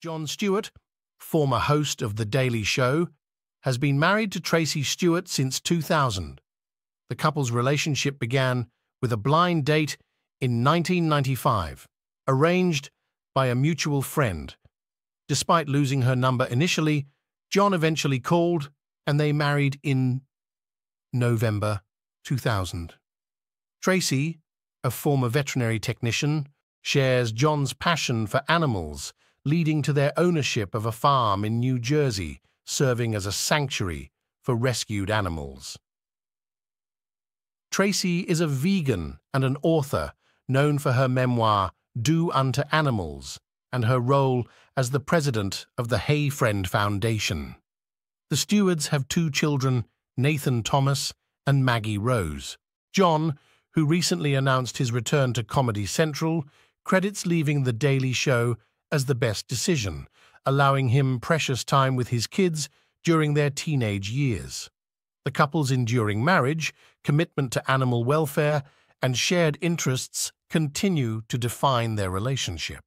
Jon Stewart, former host of The Daily Show, has been married to Tracey Stewart since 2000. The couple's relationship began with a blind date in 1995, arranged by a mutual friend. Despite losing her number initially, Jon eventually called and they married in November 2000. Tracey, a former veterinary technician, shares Jon's passion for animals, leading to their ownership of a farm in New Jersey, serving as a sanctuary for rescued animals. Tracey is a vegan and an author known for her memoir Do Unto Animals and her role as the president of the Hey Friend Foundation. The Stewarts have two children, Nathan Thomas and Maggie Rose. Jon, who recently announced his return to Comedy Central, credits leaving The Daily Show as the best decision, allowing him precious time with his kids during their teenage years. The couple's enduring marriage, commitment to animal welfare, and shared interests continue to define their relationship.